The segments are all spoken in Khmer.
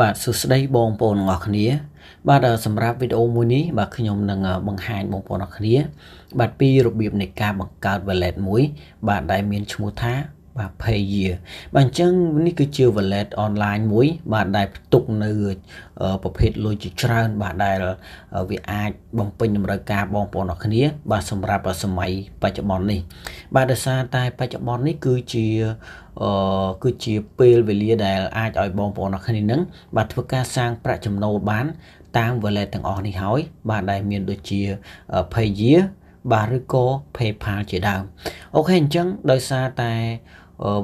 បាទសួស្តីបងប្អូនទាំងអស់គ្នា បាទសម្រាប់វីដេអូមួយនេះបាទខ្ញុំនឹងបង្ហាញបងប្អូនទាំងអស់គ្នា បាទពីរបៀបនៃការបង្កើត wallet មួយ បាទដែលមានឈ្មោះថា បាទ Payeer បាទអញ្ចឹងនេះគឺជា wallet online មួយ បាទដែលផ្ទុកនៅប្រភេទលុយជាច្រើន បាទដែលវាអាចបំពេញតម្រូវការបងប្អូនអរគ្នា បាទសម្រាប់សម័យបច្ចុប្បន្ននេះ បាទដោយសារតែបច្ចុប្បន្ននេះគឺជាអឺគឺជាពេលវេលាដែលអាចឲ្យបងប្អូនអរគ្នានឹងបាទធ្វើការសាងប្រាក់ចំណូលបាន តាម wallet ទាំងអស់នេះហើយ បាទដែលមានដូចជា Payeer បាទឬក៏ PayPal ជាដើមអូខេអញ្ចឹងដោយសារតែ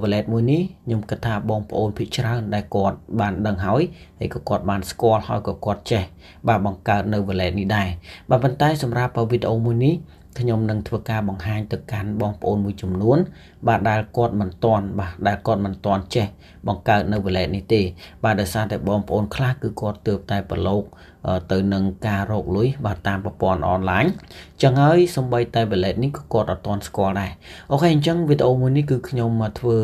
wallet មួយនេះខ្ញុំគិតថាបងប្អូនភាគច្រើនដែលគាត់បានដឹងហើយហើយក៏គាត់បានស្គាល់ហើយក៏គាត់ចេះបាទបង្កើតនៅ wallet នេះដែរបាទប៉ុន្តែសម្រាប់វីដេអូមួយនេះខ្ញុំនឹងធ្វើការបង្ហាញទៅកាន់បងប្អូនមួយចំនួន បាទដែលគាត់មិនទាន់បាទដែលគាត់មិនទាន់ចេះបង្កើតនៅ wallet នេះទេ បាទដោយសារតែបងប្អូនខ្លះគឺគាត់ទើបតែប្រឡូក ទៅនឹងការរកលុយបាទតាមប្រព័ន្ធអនឡាញចឹងហើយសំបីតែ wallet នេះក៏គាត់អត់ទាន់ស្គាល់ដែរអូខេអញ្ចឹងវីដេអូមួយនេះគឺខ្ញុំមកធ្វើ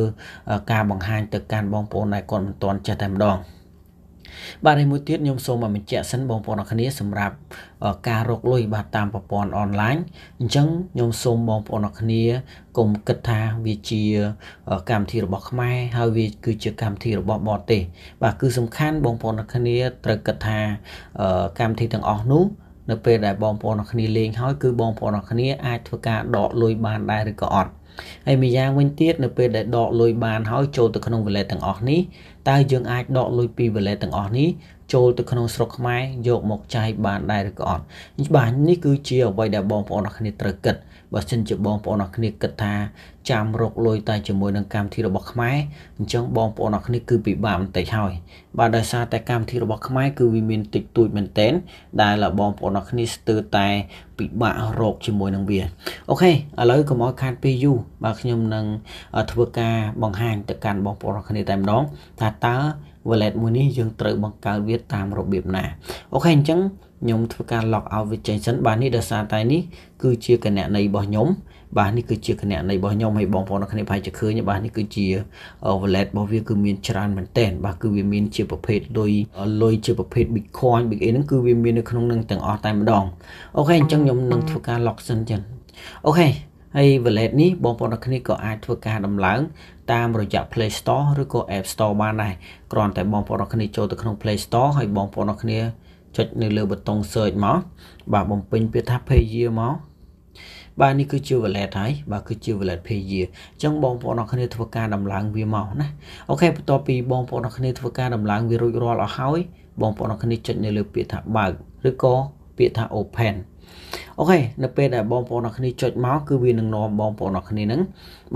ការបង្ហាញទៅកាន់បងប្អូនដែលគាត់មិនទាន់ចេះតែម្ដង បាទហើយមួយទៀតខ្ញុំសូមបញ្ជាក់សិនបងប្អូនអរគ្នាសម្រាប់ការរកលុយបាទតាមប្រព័ន្ធអនឡាញអញ្ចឹងខ្ញុំសូមបងប្អូនអរគ្នាកុំគិតថាវាជាកម្មវិធីរបស់ខ្មែរហើយវាគឺជាកម្មវិធីរបស់បរទេសបាទគឺសំខាន់បងប្អូនអរគ្នាត្រូវគិតថាកម្មវិធីទាំងអស់នោះនៅពេលដែលបងប្អូនអរគ្នាលេងហើយគឺបងប្អូនអរគ្នាអាចធ្វើការដកលុយបានដែរឬក៏អត់ហើយម្យ៉ាងវិញទៀតនៅពេលដែលដកលុយបានហើយចូលទៅក្នុង wallet ទាំងអស់នេះ តើយើងអាចដកលុយពី wallet ទាំងអស់នេះចូលទៅក្នុងស្រុកខ្មែរយកមកចាយបានដែរឬក៏អត់បាទនេះគឺជាអ្វីដែលបងប្អូនអរគ្នាត្រូវគិត បើសិនជាបងប្អូនអរគ្នាគិតថាចាំរកលុយតែជាមួយនឹងកម្មវិធីរបស់ខ្មែរអញ្ចឹងបងប្អូនអរគ្នាគឺពិបាកបន្តិចហើយបាទដោយសារតែកម្មវិធីរបស់ខ្មែរគឺវាមានតិចតួចមែនតែនដែលបងប្អូនអរគ្នាស្ទើរតែពិបាករកជាមួយនឹងវាអូខេឥឡូវកុំឲ្យខាតពេលយូរបាទខ្ញុំនឹងធ្វើការបង្ហាញទៅកាន់បងប្អូនអរគ្នាតែម្ដងថាតើ wallet មួយនេះយើងត្រូវបង្កើតវាតាមរបៀបណា okay អញ្ចឹង ខ្ញុំធ្វើការ log out វាចេញសិនបាទនេះដោយសារតែនេះគឺជាគណនីរបស់ខ្ញុំបាទនេះគឺជាគណនីរបស់ខ្ញុំហើយបងប្អូនគ្នាប្រហែលជាឃើញបាទនេះគឺជា wallet របស់វាគឺមានច្រើនមែនតើបាទគឺវាមានជាប្រភេទលុយលុយជាប្រភេទ Bitcoin Big A ហ្នឹងគឺវាមាននៅក្នុងនឹងទាំងអស់តែម្ដង okay អញ្ចឹងខ្ញុំនឹងធ្វើការ log សិនចឹង okay ហើយ wallet នេះបងប្អូនគ្នាក៏អាចធ្វើការដំឡើងតាមរយៈ Play Store ឬក៏ App Store បានដែរគ្រាន់តែបងប្អូនគ្នាចូលទៅក្នុង Play Store ហើយបងប្អូនគ្នា ចុចនៅលើប៊ូតុង search មកបាទបំពេញពាក្យថា Payeer មកបាទនេះគឺជា wallet ហើយបាទគឺជា wallet Payeer អញ្ចឹងបងប្អូនអរគ្នាធ្វើការដំឡើងវាមកណាអូខេបន្ទាប់ពីបងប្អូនអរគ្នាធ្វើការដំឡើងវារួចរាល់អស់ហើយបងប្អូនអរគ្នាចុចនៅលើពាក្យថាបើកឬក៏ពាក្យថា open អូខេនៅពេលដែលបងប្អូនអរគ្នាចុចមកគឺវានឹងនាំបងប្អូនអរគ្នានឹង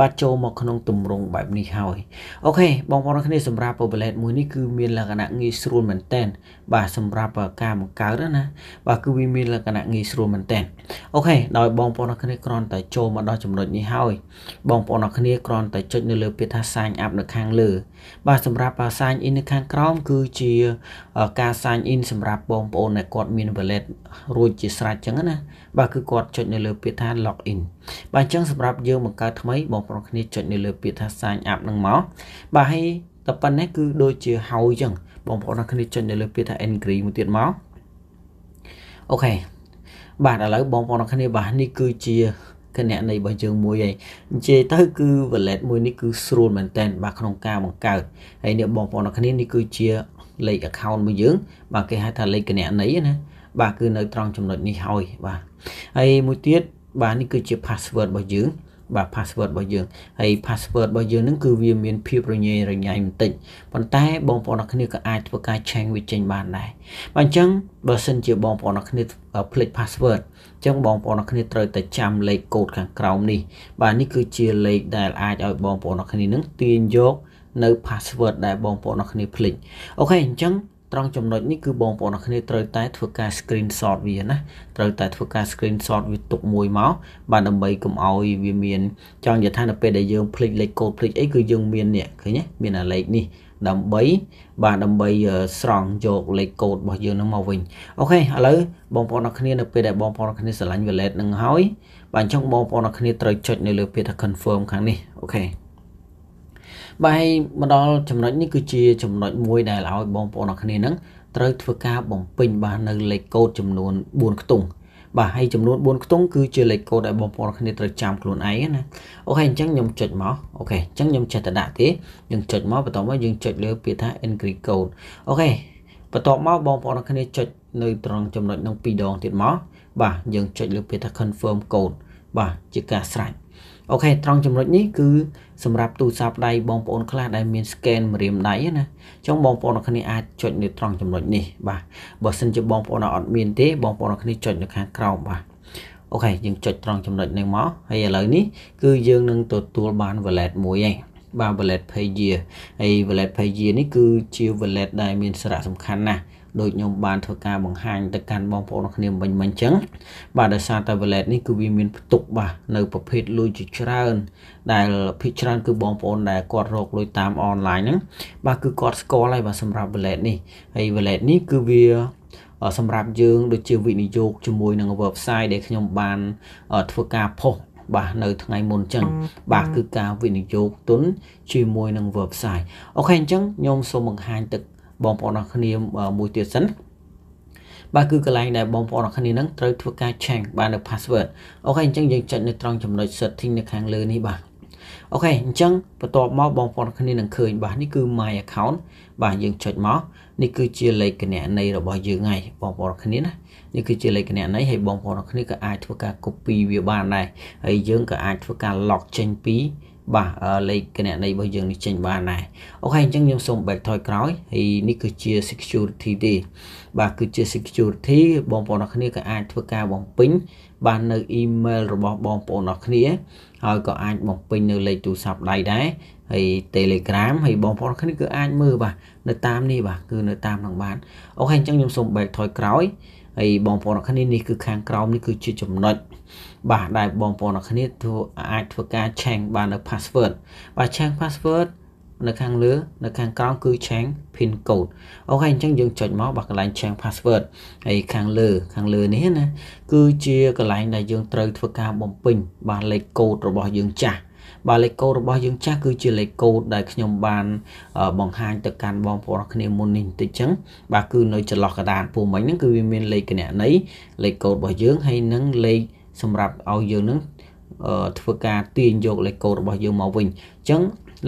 បាទចូលមកក្នុងទម្រង់បែបនេះហើយអូខេបងប្អូនអរគ្នាសម្រាប់ wallet មួយនេះគឺមានលក្ខណៈងាយស្រួលមែនតើបាទសម្រាប់ការបង្កើតណាបាទគឺវាមានលក្ខណៈងាយស្រួលមែនតើអូខេដោយបងប្អូនអរគ្នាគ្រាន់តែចូលមកដល់ចំណុចនេះហើយបងប្អូនអរគ្នាគ្រាន់តែចុចនៅលើពាក្យថា sign up នៅខាងលើ បាទសម្រាប់ sign in នៅខាងក្រោមគឺជាការ sign in សម្រាប់បងប្អូនដែលគាត់មាន wallet រួចជាស្រេចចឹងណាបាទគឺគាត់ចុចនៅលើពាក្យថា log in បាទអញ្ចឹងសម្រាប់យើងបង្កើតថ្មីបងប្អូនគ្នាចុចនៅលើពាក្យថា sign up នឹងមកបាទហើយតែប៉ុណ្ណេះគឺដូចជាហើយអញ្ចឹងបងប្អូនគ្នាចុចនៅលើពាក្យថា agree មួយទៀតមកអូខេបាទឥឡូវបងប្អូនគ្នាបាទនេះគឺជាគណនីរបស់យើងមួយហើយនិយាយទៅគឺ wallet មួយនេះគឺស្រួលមែនតើបាទក្នុងការបង្កើតហើយនេះបងប្អូនគ្នានេះគឺជាលេខ account របស់យើង បាទគេហៅថាលេខគណនីណាបាទគឺនៅត្រង់ចំណុចនេះហើយបាទហើយមួយទៀត បាទនេះគឺជា password របស់យើងបាទ password របស់យើងហើយ password របស់យើងហ្នឹងគឺវាមានភាពរញ៉េរញ៉ៃបន្តិចប៉ុន្តែបងប្អូនអរគ្នាក៏អាចធ្វើការឆេងវាចេញបានដែរបាទអញ្ចឹងបើសិនជាបងប្អូនអរគ្នាភ្លេច password អញ្ចឹងបងប្អូនអរគ្នាត្រូវតែចាំលេខកូដខាងក្រោមនេះបាទនេះគឺជាលេខដែលអាចឲ្យបងប្អូនអរគ្នានឹងទាញយកនៅ password ដែលបងប្អូនអរគ្នាភ្លេចអូខេអញ្ចឹង ត្រង់ចំណុចនេះគឺបងប្អូនអរគ្នាត្រូវតែធ្វើការ screenshot វាណាត្រូវតែធ្វើការ screenshot វាទុកមួយមកបាទដើម្បីកុំឲ្យវាមានចង់និយាយថានៅពេលដែលយើងភ្លេចលេខកូដភ្លេចអីគឺយើងមាននេះឃើញទេមានអាលេខនេះដើម្បីបាទដើម្បីស្រង់យកលេខកូដរបស់យើងនឹងមកវិញអូខេឥឡូវបងប្អូនអរគ្នានៅពេលដែលបងប្អូនអរគ្នាស្រឡាញ់ wallet នឹងហើយបាទអញ្ចឹងបងប្អូនអរគ្នាត្រូវចុចនៅលើពាក្យថា confirm ខាងនេះokay បាទហើយមកដល់ចំណុចនេះគឺជាចំណុចមួយដែលឲ្យបងប្អូនអរគ្នាហ្នឹងត្រូវធ្វើការបំពេញបាទនៅលេខកូដចំនួន4ខ្ទង់បាទហើយចំនួន4ខ្ទង់គឺជាលេខកូដដែលបងប្អូនគ្នាត្រូវចាំខ្លួនឯងណា okay អញ្ចឹងខ្ញុំចុចមក okay អញ្ចឹងខ្ញុំចេះតែដាក់ទេយើងចុចមកបន្ទាប់មកយើងចុចលើពាក្យថា encrypt code អូខេបន្ទាប់មកបងប្អូនគ្នាចុចនៅត្រង់ចំណុចនឹង2ដងទៀតមកបាទយើងចុចលើពាក្យថា confirm code បាទជាការស្រេចអូខេត្រង់ចំណុចនេះគឺសម្រាប់ទូរស័ព្ទដៃបងប្អូនខ្លះដែលមាន scan ម្រាមដៃណាអញ្ចឹងបងប្អូនគ្នាអាចចុចនៅត្រង់ចំណុចនេះបាទបើសិនជាបងប្អូនអត់មានទេបងប្អូនគ្នាចុចនៅខាងក្រោមបាទអូខេយើងចុចត្រង់ចំណុចនេះមកហើយឥឡូវនេះគឺយើងនឹងទទួលបាន wallet មួយឯងបាទ wallet Payeer ហើយ wallet Payeer នេះគឺជា wallet ដែលមានសារៈសំខាន់ណាស់ ដូចខ្ញុំបានធ្វើការបង្ហាញទៅកាន់បងប្អូនគ្នាមិញមិញអញ្ចឹងបាទដោយសារតែ wallet នេះគឺវាមានផ្ទុកបាទនៅប្រភេទលុយជាច្រើន ដែលភាគច្រើនគឺបងប្អូនដែលគាត់រកលុយតាមអនឡាញហ្នឹងបាទគឺគាត់ស្គាល់ហើយបាទសម្រាប់ wallet នេះហើយ wallet នេះគឺវាសម្រាប់យើងដូចជាវិនិយោគជាមួយនឹង website ដែលខ្ញុំបានធ្វើការផុសបាទនៅថ្ងៃមុនអញ្ចឹងបាទគឺការវិនិយោគទុនជាមួយនឹង website អូខេអញ្ចឹងខ្ញុំសូមបង្ហាញទឹក បងប្អូនអរគ្នាមួយទៀតសិនបាទគឺកន្លែងដែលបងប្អូនអរគ្នានឹងត្រូវធ្វើការ change បាននៅ password អូខេអញ្ចឹងយើងចុចនៅត្រង់ចំណុច setting នៅខាងលើនេះបាទអូខេអញ្ចឹងបន្ទាប់មកបងប្អូនគ្នានឹងឃើញបាទនេះគឺ my account បាទយើងចុចមកនេះគឺជាលេខគណនីរបស់យើងហើយបងប្អូនគ្នាណានេះគឺជាលេខគណនីហើយបងប្អូនគ្នាក៏អាចធ្វើការ copy វាបានដែរហើយយើងក៏អាចធ្វើការ log ចេញពី បាទលេខគណនីរបស់យើងនេះចេញបានដែរអូខេអញ្ចឹងខ្ញុំសូម back ថយក្រោយហើយនេះគឺជា security ទេបាទគឺជា security បងប្អូនអរគ្នាក៏អាចធ្វើការបំពេញបាននៅ email របស់បងប្អូនអរគ្នាហើយក៏អាចបំពេញនៅលេខទូរស័ព្ទដៃដែរហើយ Telegram ហើយបងប្អូនគ្នាគឺអាចមើលបាទនៅតាមនេះបាទគឺនៅតាមនឹងបានអូខេអញ្ចឹងខ្ញុំសូម back ថយក្រោយហើយបងប្អូនអរគ្នានេះគឺខាងក្រោមនេះគឺជាចំណុច បាទដែលបងប្អូនអរគ្នាធ្វើអាចធ្វើការ change បាននៅ password បាទ change password នៅខាងលើនៅខាងក្រោមគឺ change pin code អូខេអញ្ចឹងយើងចុចមកបាទកន្លែង change password ហើយខាងលើខាងលើនេះណាគឺជាកន្លែងដែលយើងត្រូវធ្វើការបំពេញបាទលេខកូដរបស់យើងចាស់បាទលេខកូដរបស់យើងចាស់គឺជាលេខកូដដែលខ្ញុំបានបង្ហាញទៅកាន់បងប្អូនគ្នាមុននេះបន្តិចចឹងបាទគឺនៅចន្លោះកដានពូមិញហ្នឹងគឺវាមានលេខគណនីលេខកូដរបស់យើងហើយនឹងលេខ សម្រាប់ឲ្យយើងនឹងធ្វើការទាញយកលេខកូដរបស់យើងមកវិញអញ្ចឹង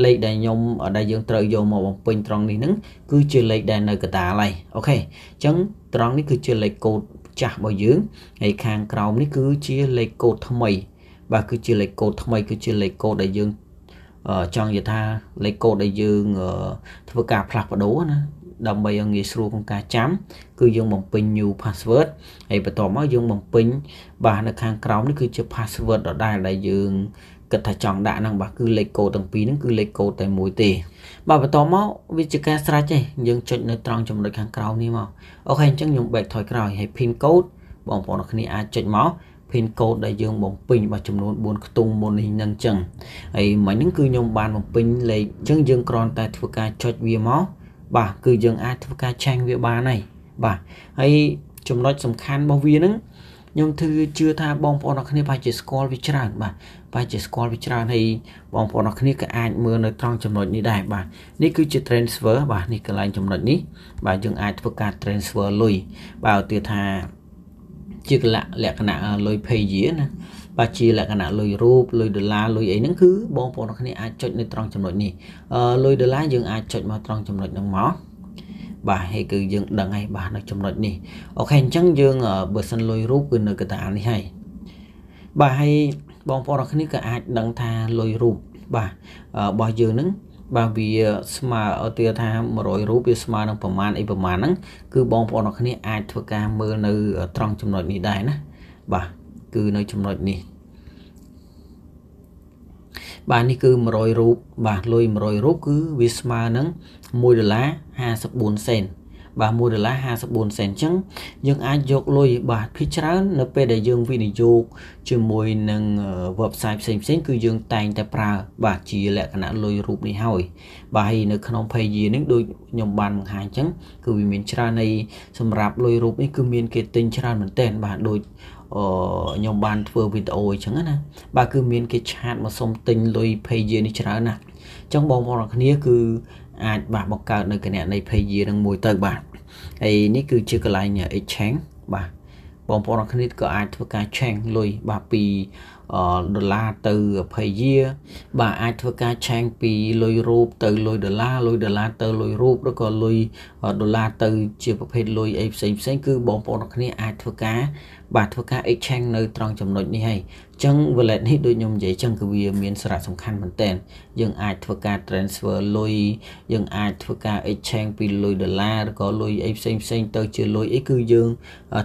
លេខដែលខ្ញុំដែលយើងត្រូវយកមកបំពេញត្រង់នេះហ្នឹងគឺជាលេខដែលនៅកតាលហើយអូខេអញ្ចឹងត្រង់នេះគឺជាលេខកូដចាស់របស់យើងហើយខាងក្រោមនេះគឺជាលេខកូដថ្មី បាទគឺជាលេខកូដថ្មីគឺជាលេខកូដដែលយើងចង់និយាយថាលេខកូដដែលយើងធ្វើការផ្លាស់ប្ដូរណា ដើម្បីឲ្យងាយស្រួលក្នុងការចាំ គឺយើងបំពេញ new password ហើយបន្ទាប់មកយើងបំពេញបាទនៅខាងក្រោមនេះគឺជា password ដដែលដែលយើងគិតថាចង់ដាក់ហ្នឹងបាទគឺលេខកូដទាំងពីរហ្នឹងគឺលេខកូដតែមួយទេបាទបន្តមកវាជាការស្រេចទេយើងចុចនៅត្រង់ចំណុចខាងក្រោមនេះមកអូខេអញ្ចឹងខ្ញុំ back ថយក្រោយហើយ pin code បងប្អូនគ្នាអាចចុចមក pin code ដែលយើងបំពេញបាទចំនួន4ខ្ទង់មុននេះនឹងអញ្ចឹងហើយមិញហ្នឹងគឺខ្ញុំបានបំពេញលេខអញ្ចឹងយើងគ្រាន់តែធ្វើការចុចវាមក បាទគឺយើងអាចធ្វើការឆាំងវាបានហើយបាទហើយចំណុចសំខាន់របស់វាហ្នឹងខ្ញុំធ្វើជឿថាបងប្អូនអរគ្នាប្រហែលជាស្គាល់វាច្រើនបាទប្រហែលជាស្គាល់វាច្រើនហើយបងប្អូនអរគ្នាក៏អាចមើលនៅត្រង់ចំណុចនេះដែរបាទនេះគឺជា transfer បាទនេះកន្លែងចំណុចនេះបាទយើងអាចធ្វើការ transfer លុយបាទឧទាហរណ៍ថាជាលក្ខណៈលុយ Payeer ណា បាទជាលក្ខណៈលុយរូបលុយដុល្លារលុយអីហ្នឹងគឺបងប្អូនគ្នាអាចចុចនៅត្រង់ចំណុចនេះអឺលុយដុល្លារយើងអាចចុចមកត្រង់ចំណុចហ្នឹងមកបាទហើយគឺយើងដឹងហើយបាទនៅចំណុចនេះអូខេអញ្ចឹងយើងបើសិនលុយរូបគឺនៅកតានេះហើយបាទហើយបងប្អូនគ្នាក៏អាចដឹងថាលុយរូបបាទរបស់យើងហ្នឹងបាទវាស្មើឧទាហរណ៍ថា100រូបវាស្មើនឹងប្រមាណអីប្រមាណហ្នឹងគឺបងប្អូនគ្នាអាចធ្វើការមើលនៅត្រង់ចំណុចនេះដែរណាបាទ គឺនៅចំណុចនេះបាទនេះគឺ100រូបបាទលុយ100រូបគឺវាស្មើនឹង1ដុល្លារ54សេនបាទ1ដុល្លារ54សេនអញ្ចឹងយើងអាចយកលុយបាទភាគច្រើននៅពេលដែលយើងវិនិយោគជាមួយនឹង website ផ្សេងផ្សេងគឺយើងតែងតែប្រើ បាទជាលក្ខណៈលុយរូបនេះហើយបាទហើយនៅក្នុង page នេះដូចខ្ញុំបានបង្ហាញអញ្ចឹងគឺវាមានច្រើននៃសម្រាប់លុយរូបនេះគឺមានគេទិញច្រើនមែនទែនបាទដូចអឺ ខ្ញុំបានធ្វើវីដេអូអញ្ចឹងណាបាទគឺមានគេឆាតមកសុំទិញលុយ page នេះច្រើនណាស់អញ្ចឹងបងប្អូនគ្នាគឺអាចបាទបង្កើតនៅគណនី Payer នឹងមួយទៅបាទហើយនេះគឺជាកន្លែង exchange បាទបងប្អូនគ្នាក៏អាចធ្វើការ change លុយបាទពីដុល្លារទៅ20យាបាទអាចធ្វើការឆាងពីលុយរូបទៅលុយដុល្លារលុយដុល្លារទៅលុយរូបឬក៏លុយដុល្លារទៅជាប្រភេទលុយអីផ្សេងផ្សេងគឺបងប្អូនគ្នាអាចធ្វើការបាទធ្វើការ exchange នៅត្រង់ចំណុចនេះហើយអញ្ចឹង wallet នេះដូចខ្ញុំនិយាយអញ្ចឹងគឺវាមានសារៈសំខាន់មែនតើយើងអាចធ្វើការ transfer លុយយើងអាចធ្វើការ exchange ពីលុយដុល្លារឬក៏លុយអីផ្សេងផ្សេងទៅជាលុយអីគឺយើង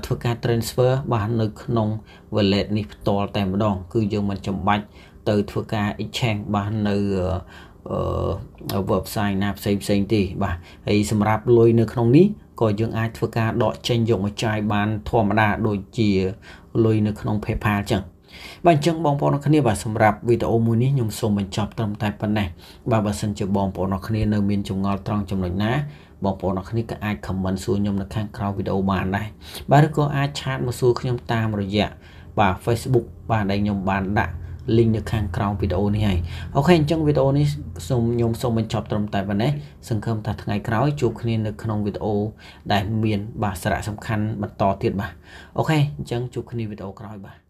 ធ្វើការ transfer បាទនៅក្នុង wallet នេះផ្ទាល់តែម្ដង គឺយើងមិនចាំបាច់ទៅធ្វើការ exchange បាទនៅអឺ website ណាផ្សេងផ្សេងទេបាទហើយសម្រាប់លុយនៅក្នុងនេះក៏យើងអាចធ្វើការដកចេញយកមកចាយបានធម្មតាដូចជាលុយនៅក្នុង PayPal អញ្ចឹងបាទអញ្ចឹងបងប្អូនអរគ្នាបាទសម្រាប់វីដេអូមួយនេះខ្ញុំសូមបញ្ចប់ត្រឹមតែប៉ុណ្ណេះបាទបើសិនជាបងប្អូនអរគ្នានៅមានចម្ងល់ត្រង់ចំណុចណាបងប្អូនអរគ្នាក៏អាច comment សួរខ្ញុំនៅខាងក្រោមវីដេអូបានដែរបាទឬក៏អាចឆាតមកសួរខ្ញុំតាមរយៈបាទ Facebook បាទដែលខ្ញុំបានដាក់ link នៅខាងក្រោមវីដេអូនេះហើយអូខេអញ្ចឹងវីដេអូនេះសូមខ្ញុំសូមបញ្ចប់ត្រឹមតែប៉ុណ្ណេះសង្ឃឹមថាថ្ងៃក្រោយជួបគ្នានៅក្នុងវីដេអូដែលមានបាទសារៈសំខាន់បន្តទៀតបាទអូខេអញ្ចឹងជួបគ្នាវីដេអូក្រោយបាទ